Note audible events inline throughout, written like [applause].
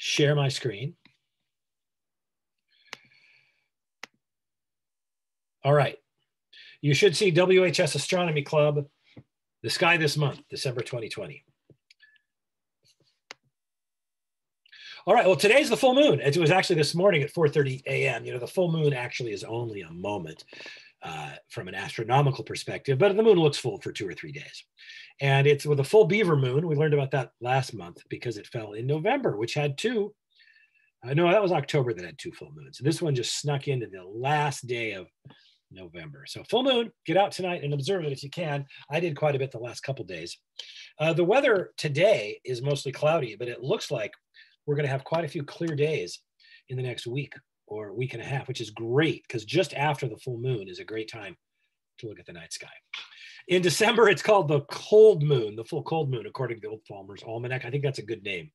share my screen. All right. You should see WBHS Astronomy Club, the sky this month, December 2020. All right, well, today's the full moon. It was actually this morning at 4.30 a.m. You know, the full moon actually is only a moment uh, from an astronomical perspective, but the moon looks full for two or three days. And it's with a full beaver moon. We learned about that last month because it fell in November, which had two. Uh, no, that was October that had two full moons. And this one just snuck into the last day of November. So full moon, get out tonight and observe it if you can. I did quite a bit the last couple days. Uh, the weather today is mostly cloudy, but it looks like we're going to have quite a few clear days in the next week or a week and a half, which is great because just after the full moon is a great time to look at the night sky. In December, it's called the cold moon, the full cold moon, according to the Old Farmer's Almanac. I think that's a good name.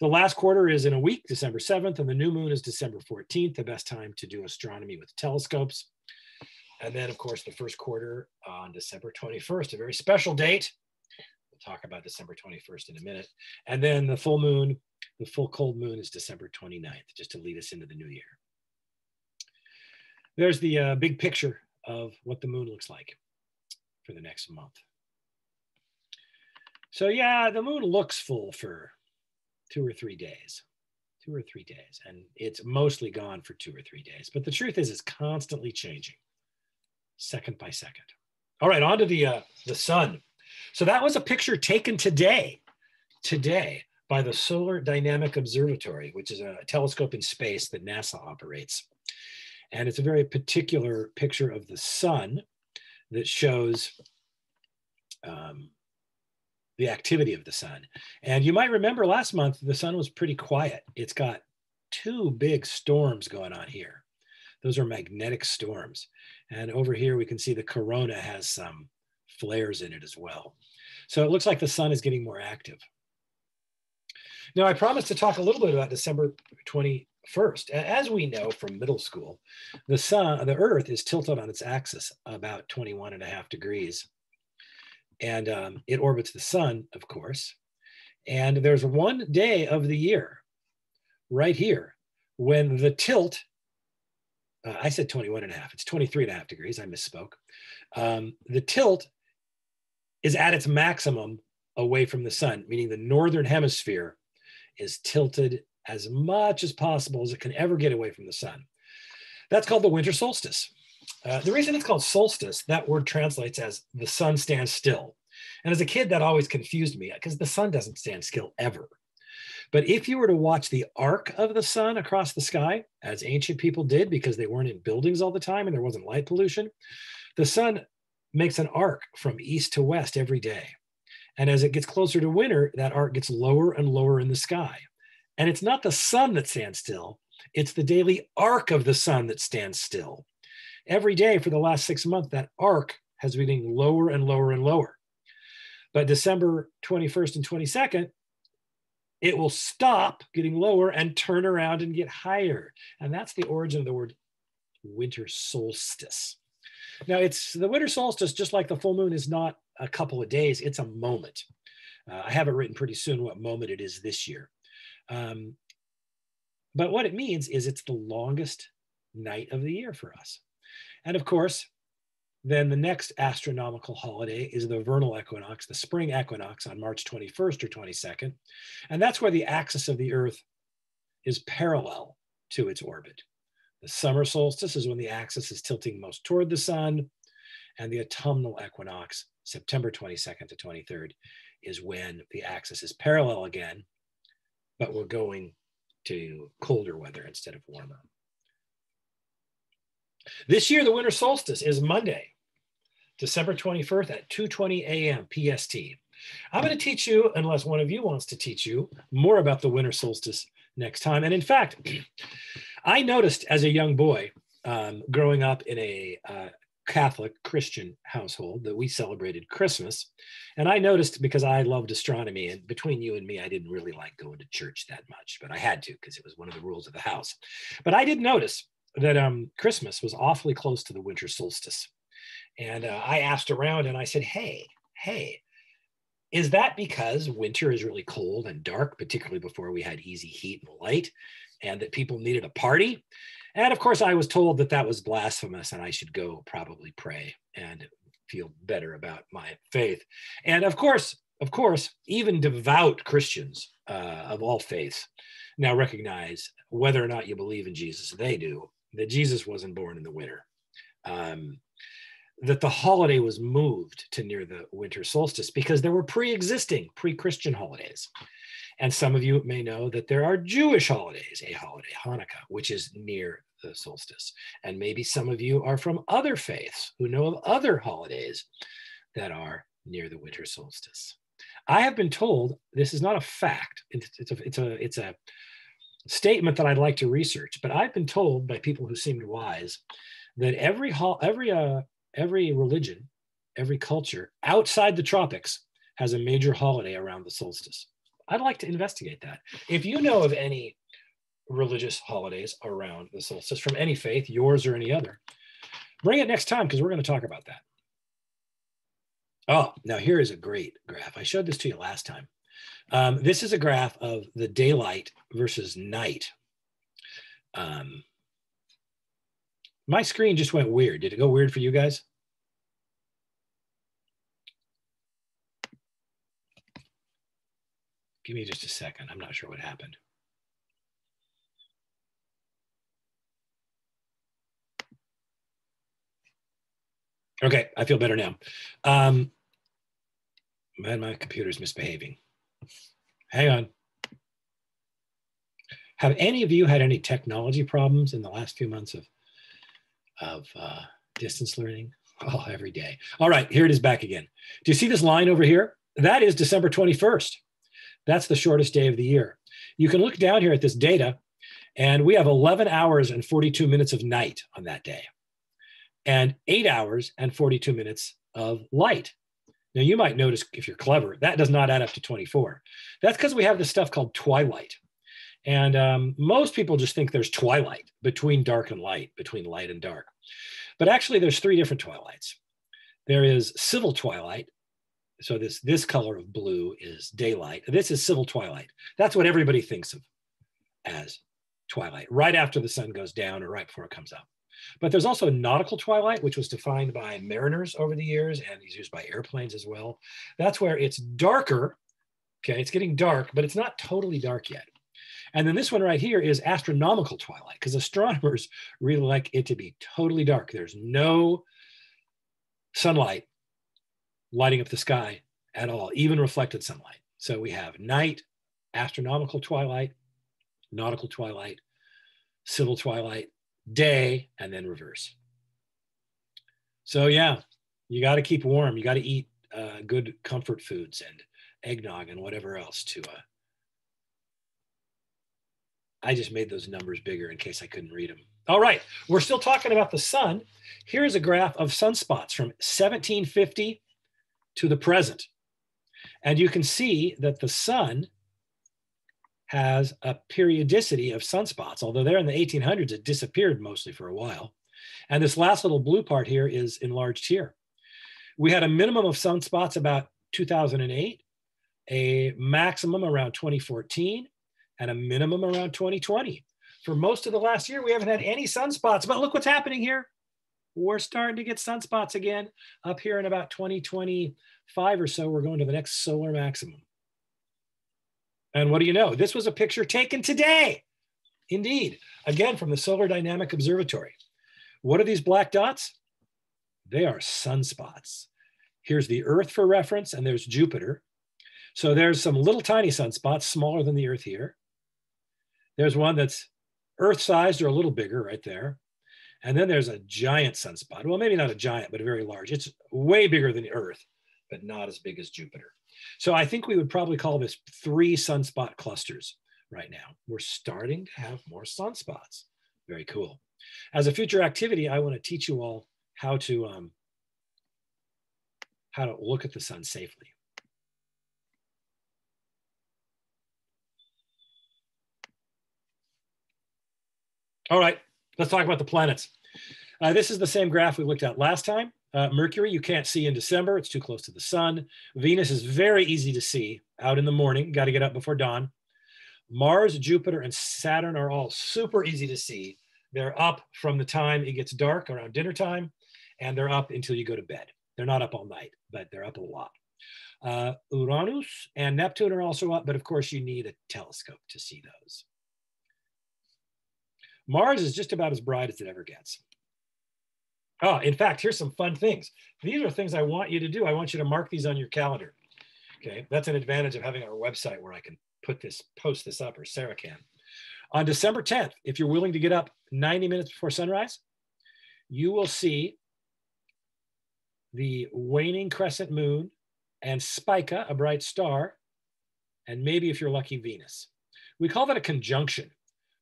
The last quarter is in a week, December 7th, and the new moon is December 14th, the best time to do astronomy with telescopes. And then, of course, the first quarter on December 21st, a very special date. We'll talk about December 21st in a minute. And then the full moon, the full cold moon is December 29th, just to lead us into the new year. There's the uh, big picture of what the moon looks like for the next month. So yeah, the moon looks full for two or three days, two or three days, and it's mostly gone for two or three days. But the truth is, it's constantly changing second by second. All right, on to the, uh, the sun. So that was a picture taken today, today by the Solar Dynamic Observatory, which is a telescope in space that NASA operates. And it's a very particular picture of the sun that shows um, the activity of the sun. And you might remember last month, the sun was pretty quiet. It's got two big storms going on here. Those are magnetic storms. And over here, we can see the corona has some flares in it as well. So it looks like the sun is getting more active. Now, I promised to talk a little bit about December 21st. As we know from middle school, the sun, the earth is tilted on its axis about 21 and a half degrees. And um, it orbits the sun, of course. And there's one day of the year right here when the tilt uh, I said 21 and a half. It's 23 and a half degrees. I misspoke. Um, the tilt is at its maximum away from the sun, meaning the northern hemisphere is tilted as much as possible as it can ever get away from the sun. That's called the winter solstice. Uh, the reason it's called solstice, that word translates as the sun stands still. And as a kid, that always confused me because the sun doesn't stand still ever. But if you were to watch the arc of the sun across the sky, as ancient people did because they weren't in buildings all the time and there wasn't light pollution, the sun makes an arc from east to west every day. And as it gets closer to winter, that arc gets lower and lower in the sky. And it's not the sun that stands still, it's the daily arc of the sun that stands still. Every day for the last six months, that arc has been getting lower and lower and lower. But December 21st and 22nd, it will stop getting lower and turn around and get higher. And that's the origin of the word winter solstice. Now, it's the winter solstice, just like the full moon, is not a couple of days, it's a moment. Uh, I have it written pretty soon what moment it is this year. Um, but what it means is it's the longest night of the year for us. And of course, then the next astronomical holiday is the vernal equinox, the spring equinox on March 21st or 22nd. And that's where the axis of the Earth is parallel to its orbit. The summer solstice is when the axis is tilting most toward the sun. And the autumnal equinox, September 22nd to 23rd, is when the axis is parallel again, but we're going to colder weather instead of warmer. This year, the winter solstice is Monday, December 21st at 2.20 a.m. PST. I'm going to teach you, unless one of you wants to teach you, more about the winter solstice next time. And in fact, [clears throat] I noticed as a young boy um, growing up in a uh, Catholic Christian household that we celebrated Christmas. And I noticed because I loved astronomy, and between you and me, I didn't really like going to church that much, but I had to because it was one of the rules of the house. But I did notice that um, Christmas was awfully close to the winter solstice. And uh, I asked around and I said, hey, hey, is that because winter is really cold and dark, particularly before we had easy heat and light, and that people needed a party? And of course, I was told that that was blasphemous and I should go probably pray and feel better about my faith. And of course, of course, even devout Christians uh, of all faiths now recognize whether or not you believe in Jesus, they do, that Jesus wasn't born in the winter. Um, that the holiday was moved to near the winter solstice because there were pre existing, pre Christian holidays. And some of you may know that there are Jewish holidays, a holiday, Hanukkah, which is near the solstice. And maybe some of you are from other faiths who know of other holidays that are near the winter solstice. I have been told this is not a fact. It's, it's, a, it's, a, it's a statement that I'd like to research, but I've been told by people who seemed wise that every, every, uh, every religion, every culture outside the tropics has a major holiday around the solstice. I'd like to investigate that. If you know of any religious holidays around the solstice from any faith, yours or any other, bring it next time because we're going to talk about that. Oh, now here is a great graph. I showed this to you last time. Um, this is a graph of the daylight versus night. Um, my screen just went weird. Did it go weird for you guys? Give me just a second. I'm not sure what happened. Okay, I feel better now. Um, man, my computer's misbehaving. Hang on. Have any of you had any technology problems in the last few months of, of uh, distance learning? [laughs] Oh, every day. All right, here it is back again. Do you see this line over here? That is December 21st. That's the shortest day of the year. You can look down here at this data, and we have 11 hours and 42 minutes of night on that day, and eight hours and 42 minutes of light. Now, you might notice if you're clever, that does not add up to 24. That's because we have this stuff called twilight. And um, most people just think there's twilight between dark and light, between light and dark. But actually, there's three different twilights. There is civil twilight. So this, this color of blue is daylight. This is civil twilight. That's what everybody thinks of as twilight, right after the sun goes down or right before it comes up. But there's also nautical twilight, which was defined by mariners over the years and is used by airplanes as well. That's where it's darker. Okay, it's getting dark, but it's not totally dark yet. And then this one right here is astronomical twilight because astronomers really like it to be totally dark. There's no sunlight lighting up the sky at all, even reflected sunlight. So we have night, astronomical twilight, nautical twilight, civil twilight, day, and then reverse. So yeah, you got to keep warm. You got to eat uh, good comfort foods and eggnog and whatever else to. Uh, I just made those numbers bigger in case I couldn't read them. All right, we're still talking about the sun. Here's a graph of sunspots from 1750 to the present. And you can see that the sun has a periodicity of sunspots, although there in the 1800s, it disappeared mostly for a while. And this last little blue part here is enlarged here. We had a minimum of sunspots about 2008, a maximum around 2014, and a minimum around 2020. For most of the last year, we haven't had any sunspots, but look what's happening here. We're starting to get sunspots again up here in about 2025 or so. We're going to the next solar maximum. And what do you know? This was a picture taken today. Indeed, again from the Solar Dynamic Observatory. What are these black dots? They are sunspots. Here's the Earth for reference, and there's Jupiter. So there's some little tiny sunspots, smaller than the Earth here. There's one that's Earth-sized or a little bigger right there. And then there's a giant sunspot. Well, maybe not a giant, but a very large. It's way bigger than the Earth, but not as big as Jupiter. So I think we would probably call this three sunspot clusters right now. We're starting to have more sunspots. Very cool. As a future activity, I want to teach you all how to um, how to look at the sun safely. All right, let's talk about the planets. Uh, this is the same graph we looked at last time. Uh, Mercury, you can't see in December. It's too close to the sun. Venus is very easy to see out in the morning. Got to get up before dawn. Mars, Jupiter, and Saturn are all super easy to see. They're up from the time it gets dark around dinner time, and they're up until you go to bed. They're not up all night, but they're up a lot. Uh, Uranus and Neptune are also up, but of course you need a telescope to see those. Mars is just about as bright as it ever gets. Oh, in fact, here's some fun things. These are things I want you to do. I want you to mark these on your calendar. Okay, that's an advantage of having our website where I can put this, post this up, or Sarah can. On December 10th, if you're willing to get up 90 minutes before sunrise, you will see the waning crescent moon and Spica, a bright star, and maybe if you're lucky, Venus. We call that a conjunction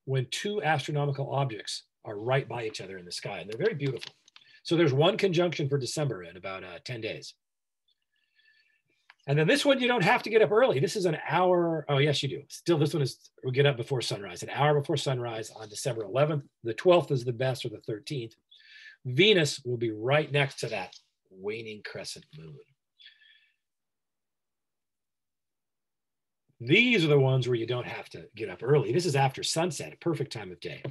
when two astronomical objects are right by each other in the sky, and they're very beautiful. So there's one conjunction for December in about uh, 10 days. And then this one, you don't have to get up early. This is an hour. Oh, yes, you do. Still, this one is we get up before sunrise, an hour before sunrise on December 11th. The 12th is the best, or the 13th. Venus will be right next to that waning crescent moon. These are the ones where you don't have to get up early. This is after sunset, a perfect time of day.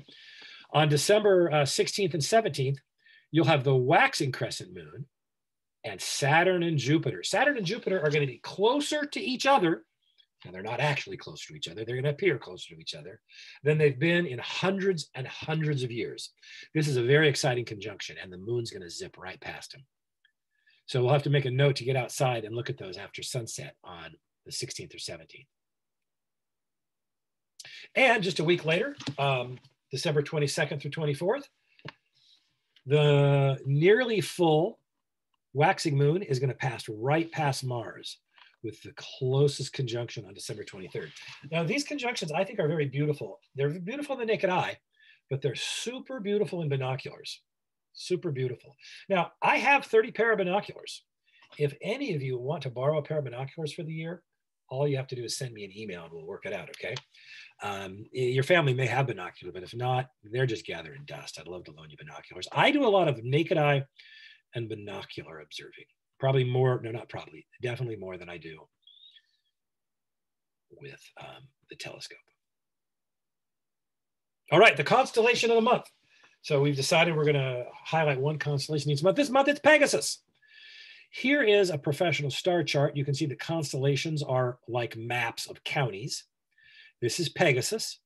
On December uh, 16th and 17th, you'll have the waxing crescent moon and Saturn and Jupiter. Saturn and Jupiter are going to be closer to each other, Now, they're not actually closer to each other, they're going to appear closer to each other than they've been in hundreds and hundreds of years. This is a very exciting conjunction, and the moon's going to zip right past them. So we'll have to make a note to get outside and look at those after sunset on the 16th or 17th. And just a week later, um, December 22nd through 24th, the nearly full waxing moon is going to pass right past Mars with the closest conjunction on December 23rd. Now, these conjunctions I think are very beautiful. They're beautiful in the naked eye, but they're super beautiful in binoculars. Super beautiful. Now, I have 30 pair of binoculars. If any of you want to borrow a pair of binoculars for the year, all you have to do is send me an email and we'll work it out, okay? Um, your family may have binoculars, but if not, they're just gathering dust. I'd love to loan you binoculars. I do a lot of naked eye and binocular observing. Probably more, no, not probably, definitely more than I do with um, the telescope. All right, the constellation of the month. So we've decided we're going to highlight one constellation each month. This month it's Pegasus. Here is a professional star chart. You can see the constellations are like maps of counties. This is Pegasus.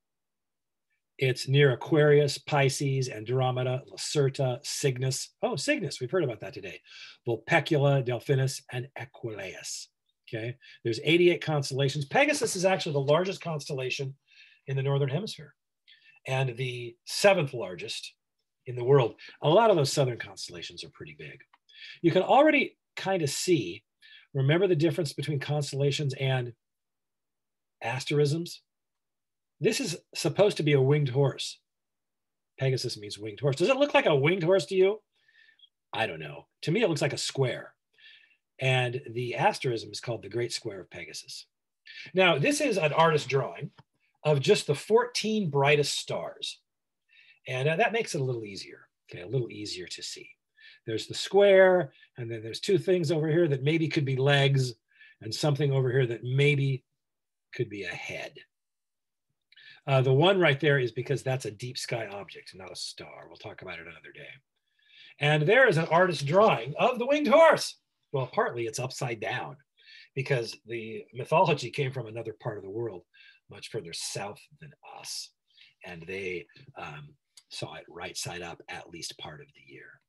It's near Aquarius, Pisces, Andromeda, Lacerta, Cygnus. Oh, Cygnus, we've heard about that today. Vulpecula, Delphinus, and Equuleus. Okay, there's 88 constellations. Pegasus is actually the largest constellation in the Northern Hemisphere and the seventh largest in the world. A lot of those southern constellations are pretty big. You can already kind of see, remember the difference between constellations and asterisms? This is supposed to be a winged horse. Pegasus means winged horse. Does it look like a winged horse to you? I don't know. To me, it looks like a square. And the asterism is called the Great Square of Pegasus. Now, this is an artist drawing of just the 14 brightest stars. And uh, that makes it a little easier, okay, a little easier to see. There's the square, and then there's two things over here that maybe could be legs, and something over here that maybe could be a head. Uh, the one right there is because that's a deep sky object, not a star. We'll talk about it another day. And there is an artist's drawing of the winged horse. Well, partly it's upside down because the mythology came from another part of the world, much further south than us. And they um, saw it right side up at least part of the year.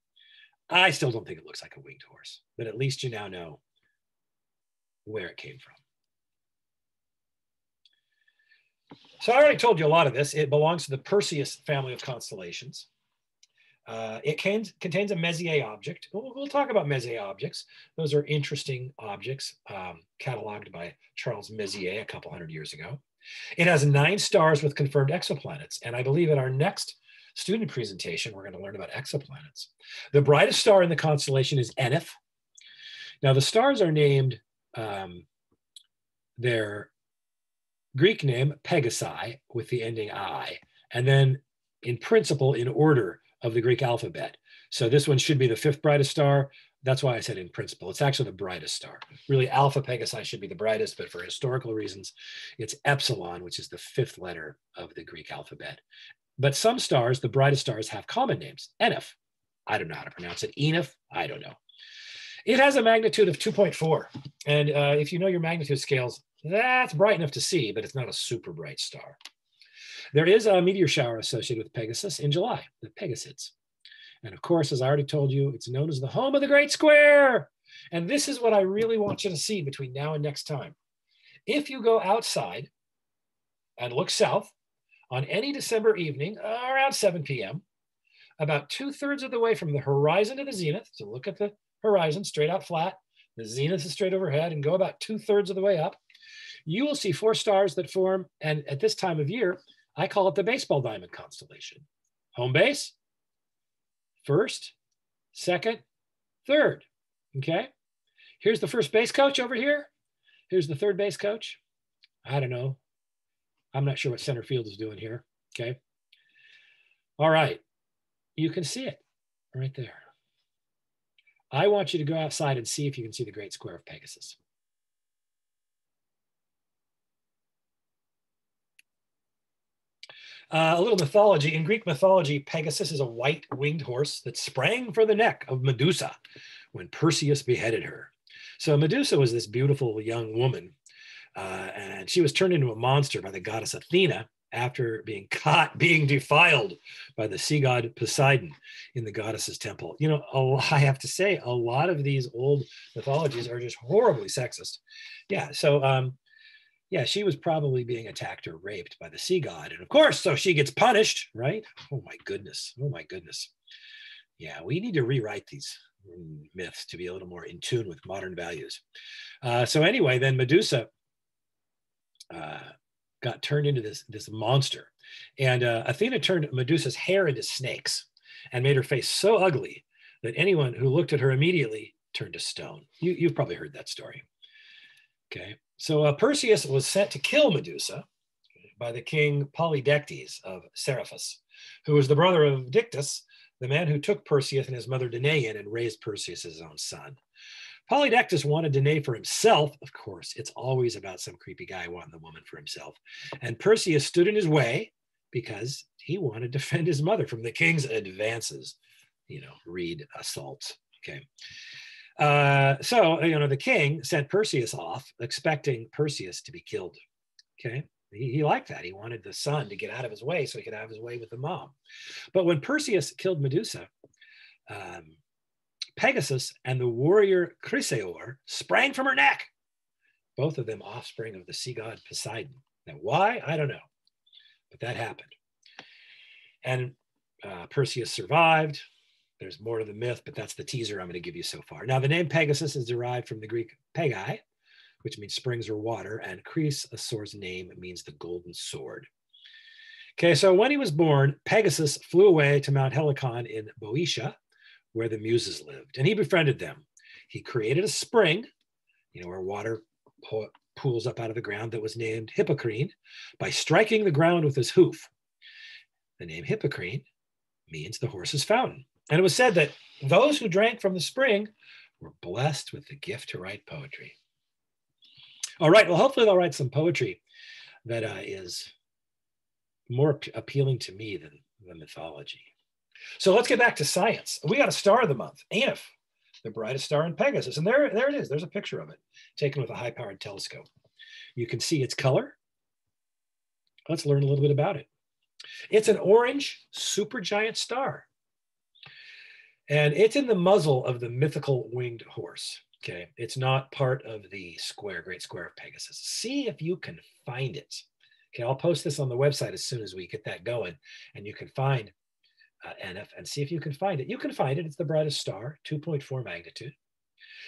I still don't think it looks like a winged horse, but at least you now know where it came from. So I already told you a lot of this. It belongs to the Perseus family of constellations. Uh, it can, contains a Messier object. We'll, we'll, talk about Messier objects. Those are interesting objects um, cataloged by Charles Messier a couple hundred years ago. It has nine stars with confirmed exoplanets. And I believe in our next student presentation, we're going to learn about exoplanets. The brightest star in the constellation is Enif. Now the stars are named um, their Greek name, Pegasi, with the ending I, and then in principle, in order of the Greek alphabet. So this one should be the fifth brightest star. that's why I said in principle, it's actually the brightest star. Really, Alpha Pegasi should be the brightest, but for historical reasons, it's Epsilon, which is the fifth letter of the Greek alphabet. But some stars, the brightest stars, have common names. Enif, I don't know how to pronounce it. Enif, I don't know. It has a magnitude of 2.4. And uh, if you know your magnitude scales, that's bright enough to see, but it's not a super bright star. There is a meteor shower associated with Pegasus in July, the Pegasids. And of course, as I already told you, it's known as the home of the Great Square. And this is what I really want you to see between now and next time. If you go outside and look south on any December evening uh, around 7 p.m., about two thirds of the way from the horizon to the zenith, so look at the horizon straight out flat, the zenith is straight overhead, and go about two thirds of the way up, you will see four stars that form, and at this time of year, I call it the baseball diamond constellation. Home base, first, second, third. Okay. Here's the first base coach over here. Here's the third base coach. I don't know. I'm not sure what center field is doing here. Okay. All right. You can see it right there. I want you to go outside and see if you can see the great square of Pegasus. Uh, a little mythology. In Greek mythology, Pegasus is a white winged horse that sprang for the neck of Medusa when Perseus beheaded her. So Medusa was this beautiful young woman, uh, and she was turned into a monster by the goddess Athena after being caught [laughs] being defiled by the sea god Poseidon in the goddess's temple. You know, [laughs] I have to say, a lot of these old mythologies are just horribly sexist. Yeah, so um, yeah, she was probably being attacked or raped by the sea god. And of course, so she gets punished, right? Oh my goodness. Oh my goodness. Yeah, we need to rewrite these myths to be a little more in tune with modern values. Uh, so anyway, then Medusa uh, got turned into this, this monster. And uh, Athena turned Medusa's hair into snakes and made her face so ugly that anyone who looked at her immediately turned to stone. You, you've probably heard that story. Okay. So uh, Perseus was sent to kill Medusa by the king Polydectes of Seriphus, who was the brother of Dictys, the man who took Perseus and his mother Danae in and raised Perseus as his own son. Polydectes wanted Danae for himself. Of course, it's always about some creepy guy wanting the woman for himself. And Perseus stood in his way because he wanted to defend his mother from the king's advances. You know, read assaults. Okay. Uh, so, you know, the king sent Perseus off, expecting Perseus to be killed. Okay. He, he, liked that. He wanted the son to get out of his way so he could have his way with the mom. But when Perseus killed Medusa, um, Pegasus and the warrior Chrysaor sprang from her neck, both of them offspring of the sea god Poseidon. Now, why? I don't know, but that happened. And uh, Perseus survived. There's more to the myth, but that's the teaser I'm going to give you so far. Now, the name Pegasus is derived from the Greek pegai, which means springs or water, and Chrysaor's name means the golden sword. Okay, so when he was born, Pegasus flew away to Mount Helicon in Boeotia, where the Muses lived, and he befriended them. He created a spring, you know, where water po- pools up out of the ground that was named Hippocrene by striking the ground with his hoof. The name Hippocrene means the horse's fountain. And it was said that those who drank from the spring were blessed with the gift to write poetry. All right, well, hopefully they'll write some poetry that uh, is more appealing to me than the mythology. So let's get back to science. We got a star of the month, Enif, the brightest star in Pegasus. And there, there it is. There's a picture of it taken with a high powered telescope. You can see its color. Let's learn a little bit about it. It's an orange supergiant star. And it's in the muzzle of the mythical winged horse. Okay. It's not part of the square, great square of Pegasus. See if you can find it. Okay. I'll post this on the website as soon as we get that going. And you can find uh, Enif and see if you can find it. You can find it. It's the brightest star, 2.4 magnitude.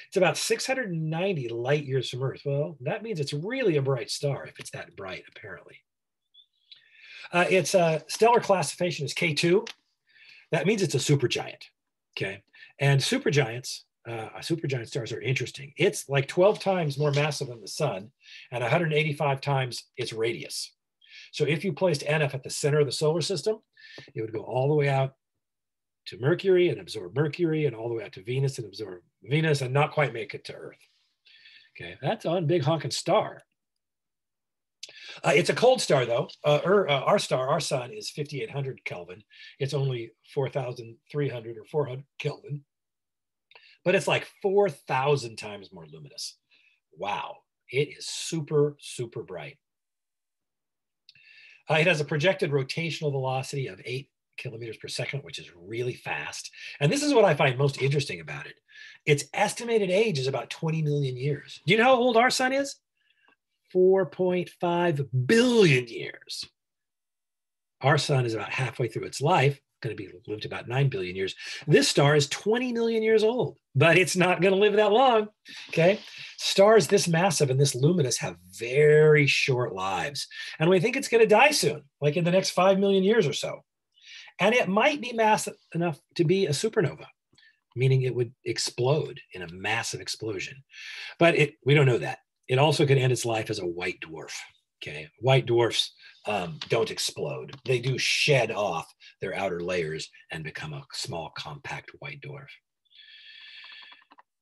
It's about 690 light years from Earth. Well, that means it's really a bright star if it's that bright, apparently. Uh, its uh, stellar classification is K2. That means it's a supergiant. Okay. And supergiants, uh, supergiant stars are interesting. It's like 12 times more massive than the sun and 185 times its radius. So if you placed Enif at the center of the solar system, it would go all the way out to Mercury and absorb Mercury and all the way out to Venus and absorb Venus and not quite make it to Earth. Okay, that's on big honking star. Uh, it's a cold star though. Uh, er, uh, our star, our sun is 5800 Kelvin. It's only 4300 or 400 Kelvin, but it's like 4,000 times more luminous. Wow, it is super, super bright. Uh, it has a projected rotational velocity of eight kilometers per second, which is really fast. And this is what I find most interesting about it. Its estimated age is about 20 million years. Do you know how old our sun is? 4.5 billion years. Our sun is about halfway through its life, going to be lived about 9 billion years. This star is 20 million years old, but it's not going to live that long. Okay. Stars this massive and this luminous have very short lives. And we think it's going to die soon, like in the next 5 million years or so. And it might be massive enough to be a supernova, meaning it would explode in a massive explosion. But it, we don't know that. It also could end its life as a white dwarf. Okay. White dwarfs um, don't explode, they do shed off their outer layers and become a small, compact white dwarf.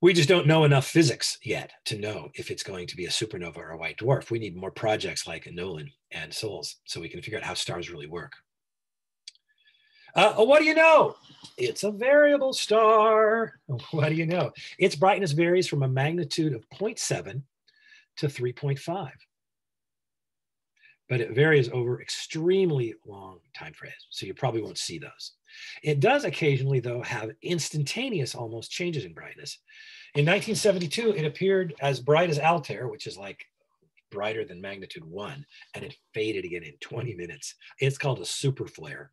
We just don't know enough physics yet to know if it's going to be a supernova or a white dwarf. We need more projects like NOLAN and Souls so we can figure out how stars really work. Uh, what do you know? It's a variable star. [laughs] What do you know? Its brightness varies from a magnitude of 0.7 to 3.5 but it varies over extremely long time frames. So you probably won't see those. It does occasionally, though, have instantaneous almost changes in brightness. In 1972, it appeared as bright as Altair, which is like brighter than magnitude one, and it faded again in 20 minutes. It's called a super flare.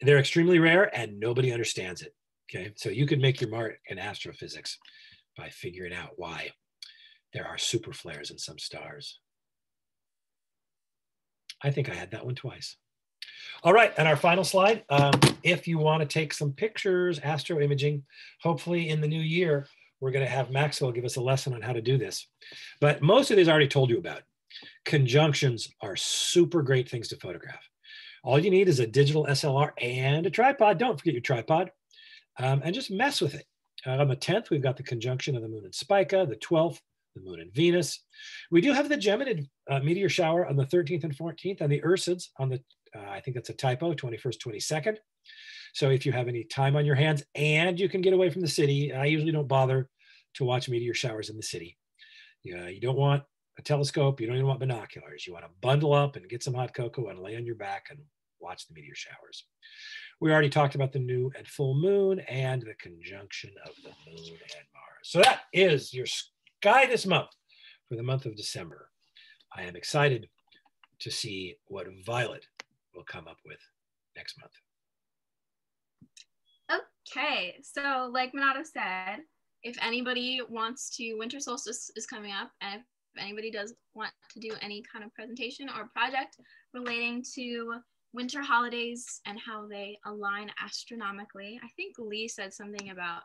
They're extremely rare and nobody understands it. Okay, so you could make your mark in astrophysics by figuring out why there are super flares in some stars. I think I had that one twice. All right, and our final slide. Um, if you want to take some pictures, astro imaging, hopefully in the new year, we're going to have Maxwell give us a lesson on how to do this. But most of these I already told you about. Conjunctions are super great things to photograph. All you need is a digital SLR and a tripod. Don't forget your tripod um, and just mess with it. Uh, on the 10th, we've got the conjunction of the moon and Spica. The 12th, the moon and Venus. We do have the Geminid uh, meteor shower on the 13th and 14th, and the Ursids on the, uh, I think that's a typo, 21st, 22nd. So if you have any time on your hands and you can get away from the city, I usually don't bother to watch meteor showers in the city. Yeah, you don't want a telescope, you don't even want binoculars. You want to bundle up and get some hot cocoa and lay on your back and watch the meteor showers. We already talked about the new and full moon and the conjunction of the moon and Mars. So that is your sky this month for the month of December. I am excited to see what Violet will come up with next month. Okay, so like Minato said, if anybody wants to, winter solstice is coming up, and if anybody does want to do any kind of presentation or project relating to winter holidays and how they align astronomically, I think Lee said something about